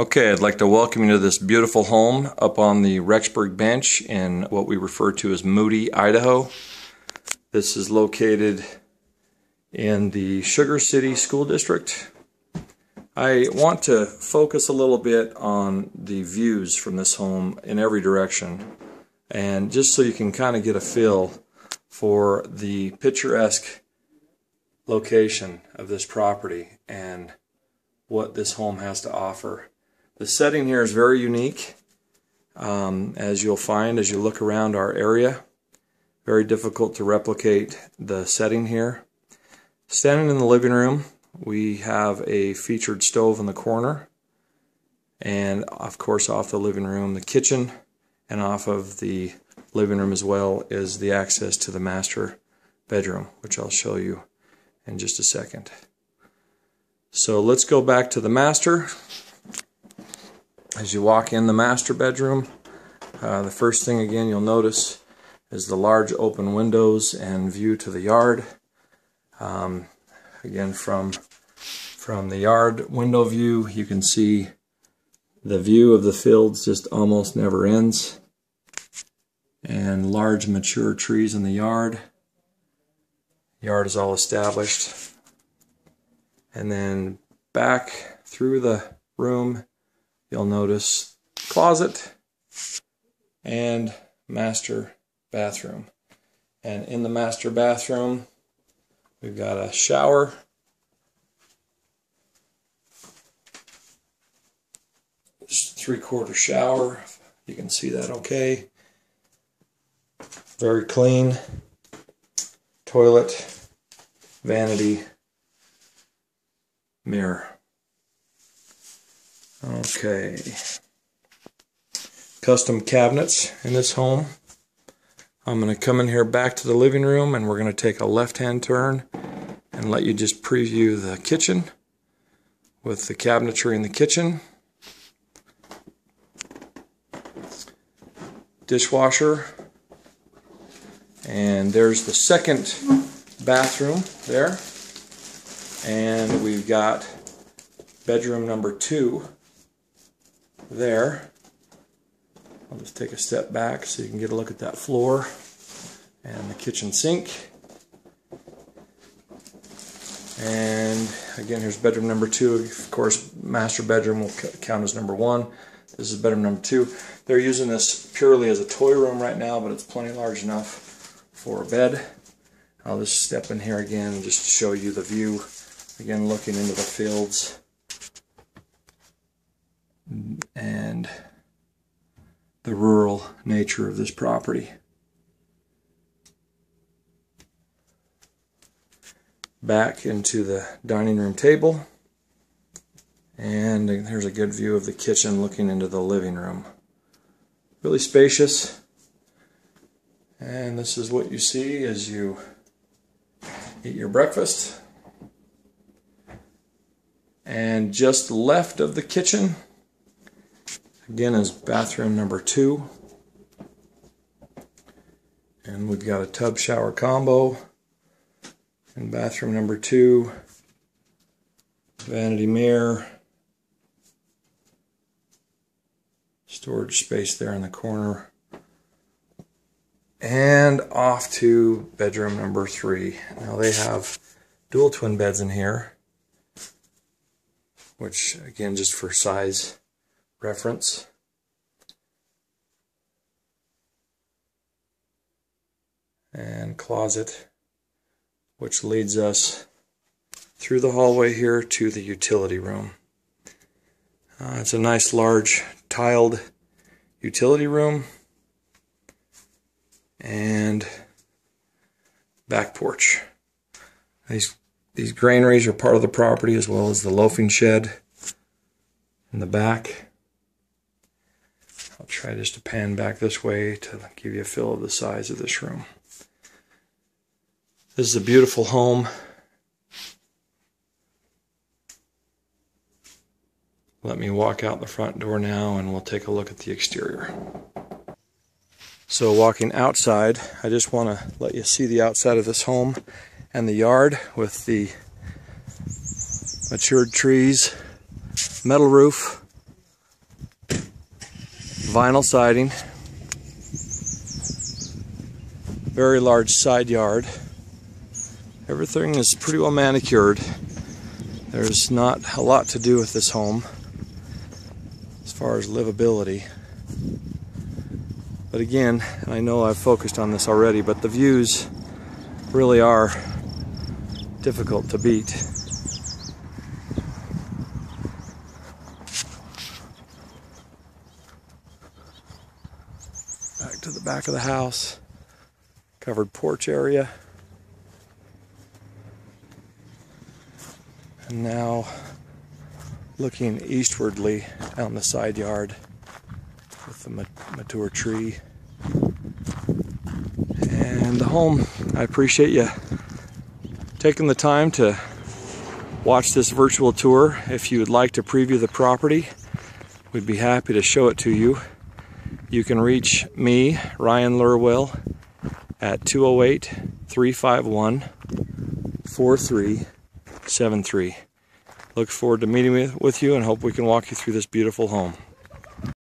Okay, I'd like to welcome you to this beautiful home up on the Rexburg Bench in what we refer to as Moody, Idaho. This is located in the Sugar City School District. I want to focus a little bit on the views from this home in every direction and just so you can kind of get a feel for the picturesque location of this property and what this home has to offer. The setting here is very unique, um, as you'll find as you look around our area. Very difficult to replicate the setting here. Standing in the living room, we have a featured stove in the corner. And of course, off the living room, the kitchen, and off of the living room as well is the access to the master bedroom, which I'll show you in just a second. So let's go back to the master. As you walk in the master bedroom, uh, the first thing again you'll notice is the large open windows and view to the yard. Um, again, from from the yard window view, you can see the view of the fields just almost never ends. And large mature trees in the yard. Yard is all established. And then back through the room you'll notice closet and master bathroom. And in the master bathroom, we've got a shower. three quarter shower. You can see that okay. Very clean. Toilet, vanity, mirror. Okay. Custom cabinets in this home. I'm going to come in here back to the living room and we're going to take a left-hand turn and let you just preview the kitchen with the cabinetry in the kitchen. Dishwasher. And there's the second bathroom there. And we've got bedroom number two there. I'll just take a step back so you can get a look at that floor and the kitchen sink. And again, here's bedroom number two. Of course, master bedroom will count as number one. This is bedroom number two. They're using this purely as a toy room right now, but it's plenty large enough for a bed. I'll just step in here again and just show you the view. Again, looking into the fields and the rural nature of this property. Back into the dining room table. And here's a good view of the kitchen looking into the living room. Really spacious. And this is what you see as you eat your breakfast. And just left of the kitchen Again is bathroom number two. And we've got a tub shower combo. And bathroom number two. Vanity mirror. Storage space there in the corner. And off to bedroom number three. Now they have dual twin beds in here. Which again just for size reference. And closet, which leads us through the hallway here to the utility room. Uh, it's a nice large tiled utility room and back porch. These these granaries are part of the property as well as the loafing shed in the back. I'll try just to pan back this way to give you a feel of the size of this room. This is a beautiful home. Let me walk out the front door now and we'll take a look at the exterior. So walking outside, I just want to let you see the outside of this home and the yard with the matured trees, metal roof, Vinyl siding. Very large side yard. Everything is pretty well manicured. There's not a lot to do with this home as far as livability. But again, I know I've focused on this already, but the views really are difficult to beat. To the back of the house, covered porch area. And now looking eastwardly down the side yard with the mature tree. And the home, I appreciate you taking the time to watch this virtual tour. If you would like to preview the property, we'd be happy to show it to you. You can reach me, Ryan Lurwell, at 208 351 4373. Look forward to meeting with you and hope we can walk you through this beautiful home.